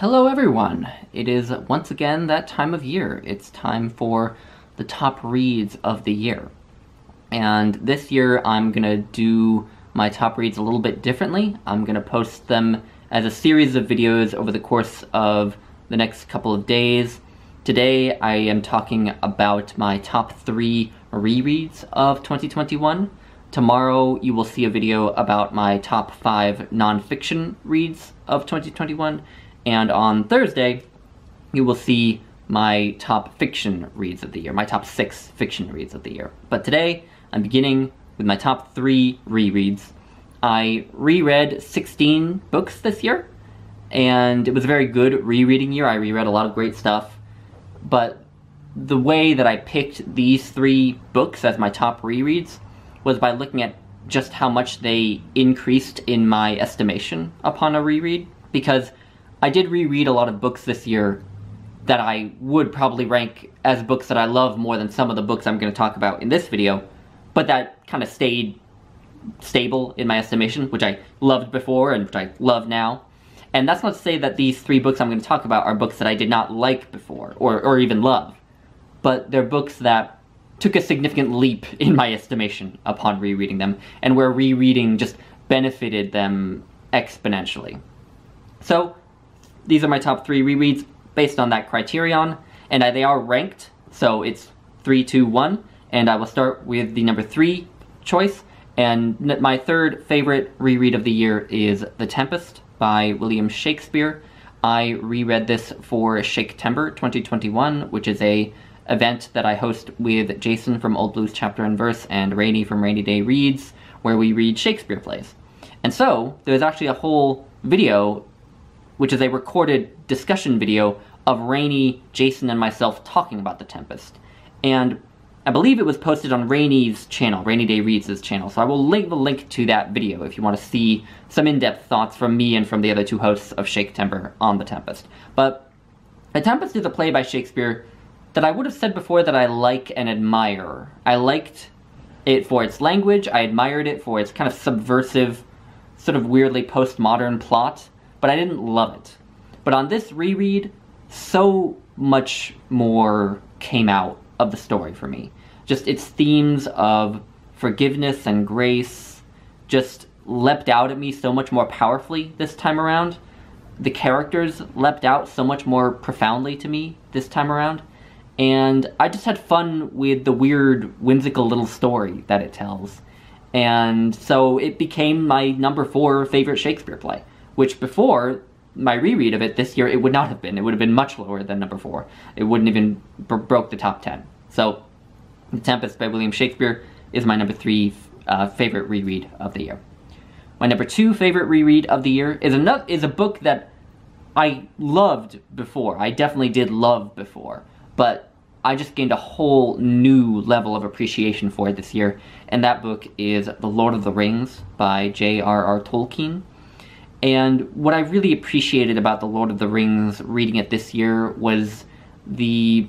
Hello everyone! It is once again that time of year. It's time for the top reads of the year. And this year I'm gonna do my top reads a little bit differently. I'm gonna post them as a series of videos over the course of the next couple of days. Today I am talking about my top three rereads of 2021. Tomorrow you will see a video about my top five nonfiction reads of 2021, and on Thursday you will see my top fiction reads of the year, my top six fiction reads of the year. But today I'm beginning with my top three rereads. I reread 16 books this year, and it was a very good rereading year. I reread a lot of great stuff, but the way that I picked these three books as my top rereads was by looking at just how much they increased in my estimation upon a reread, because I did reread a lot of books this year that I would probably rank as books that I love more than some of the books I'm going to talk about in this video, but that kind of stayed stable in my estimation, which I loved before and which I love now. And that's not to say that these three books I'm going to talk about are books that I did not like before, or, or even love, but they're books that took a significant leap in my estimation upon rereading them, and where rereading just benefited them exponentially. So, these are my top three rereads based on that criterion, and they are ranked, so it's 3, 2, 1, and I will start with the number 3 choice, and my third favorite reread of the year is The Tempest by William Shakespeare. I reread this for Shaktember 2021, which is a event that I host with Jason from Old Blues Chapter and Verse and Rainy from Rainy Day Reads, where we read Shakespeare plays. And so, there's actually a whole video, which is a recorded discussion video of Rainy, Jason, and myself talking about The Tempest. And I believe it was posted on Rainy's channel, Rainy Day Reads' channel, so I will link the link to that video if you want to see some in-depth thoughts from me and from the other two hosts of Shaktember on The Tempest. But The Tempest is a play by Shakespeare that I would have said before that I like and admire. I liked it for its language, I admired it for its kind of subversive, sort of weirdly postmodern plot, but I didn't love it. But on this reread, so much more came out of the story for me. Just its themes of forgiveness and grace just leapt out at me so much more powerfully this time around. The characters leapt out so much more profoundly to me this time around and I just had fun with the weird, whimsical little story that it tells. And so it became my number four favorite Shakespeare play, which before my reread of it this year, it would not have been. It would have been much lower than number four. It wouldn't even broke the top ten. So, The Tempest by William Shakespeare is my number three uh, favorite reread of the year. My number two favorite reread of the year is another is a book that I loved before. I definitely did love before, but I just gained a whole new level of appreciation for it this year, and that book is The Lord of the Rings by J.R.R. Tolkien. And what I really appreciated about The Lord of the Rings reading it this year was the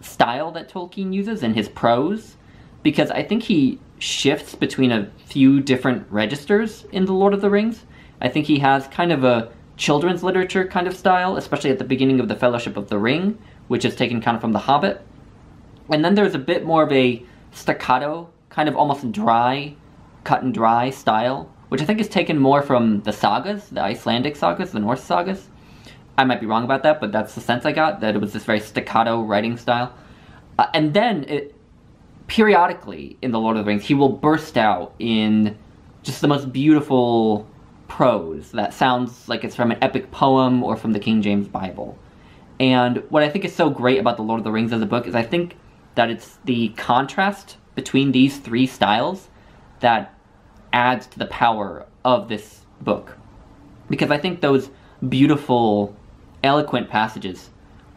style that Tolkien uses in his prose, because I think he shifts between a few different registers in The Lord of the Rings. I think he has kind of a children's literature kind of style, especially at the beginning of The Fellowship of the Ring, which is taken kind of from The Hobbit. And then there's a bit more of a staccato, kind of almost dry, cut and dry style, which I think is taken more from the sagas, the Icelandic sagas, the Norse sagas. I might be wrong about that, but that's the sense I got, that it was this very staccato writing style. Uh, and then, it, periodically in The Lord of the Rings, he will burst out in just the most beautiful prose that sounds like it's from an epic poem or from the King James Bible. And what I think is so great about The Lord of the Rings as a book is I think that it's the contrast between these three styles that adds to the power of this book. Because I think those beautiful, eloquent passages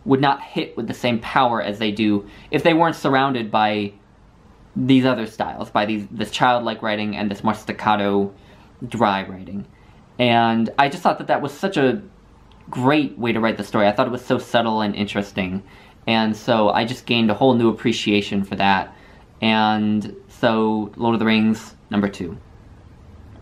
would not hit with the same power as they do if they weren't surrounded by these other styles, by these this childlike writing and this more staccato, dry writing. And I just thought that that was such a great way to write the story. I thought it was so subtle and interesting. And so I just gained a whole new appreciation for that. And so Lord of the Rings, number two.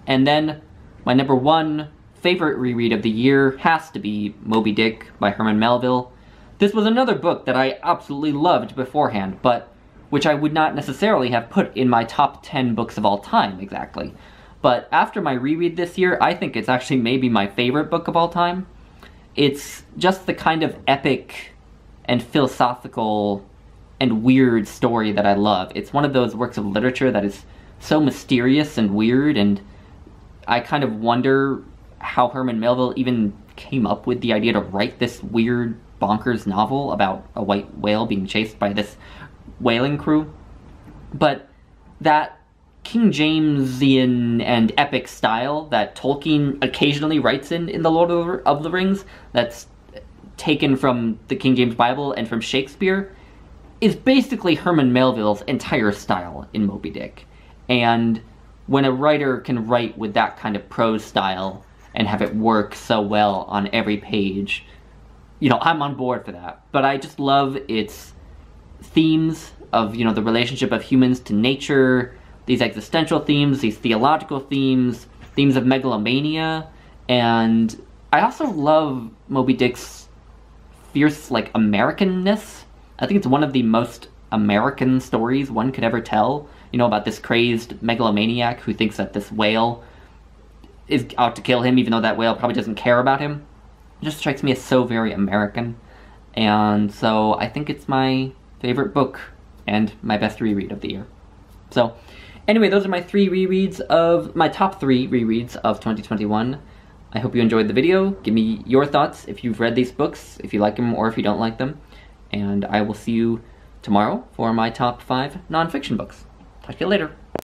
And then my number one favorite reread of the year has to be Moby Dick by Herman Melville. This was another book that I absolutely loved beforehand, but which I would not necessarily have put in my top 10 books of all time exactly. But after my reread this year, I think it's actually maybe my favorite book of all time. It's just the kind of epic and philosophical and weird story that I love. It's one of those works of literature that is so mysterious and weird, and I kind of wonder how Herman Melville even came up with the idea to write this weird, bonkers novel about a white whale being chased by this whaling crew. But that King Jamesian and epic style that Tolkien occasionally writes in in the Lord of the Rings, that's taken from the King James Bible and from Shakespeare, is basically Herman Melville's entire style in Moby Dick. And when a writer can write with that kind of prose style and have it work so well on every page, you know, I'm on board for that. But I just love its themes of, you know, the relationship of humans to nature, these existential themes, these theological themes, themes of megalomania, and I also love Moby Dick's fierce, like, Americanness. I think it's one of the most American stories one could ever tell. You know, about this crazed megalomaniac who thinks that this whale is out to kill him, even though that whale probably doesn't care about him. It just strikes me as so very American. And so I think it's my favorite book and my best reread of the year. So, Anyway, those are my three rereads of, my top three rereads of 2021. I hope you enjoyed the video. Give me your thoughts if you've read these books, if you like them or if you don't like them. And I will see you tomorrow for my top five nonfiction books. Talk to you later.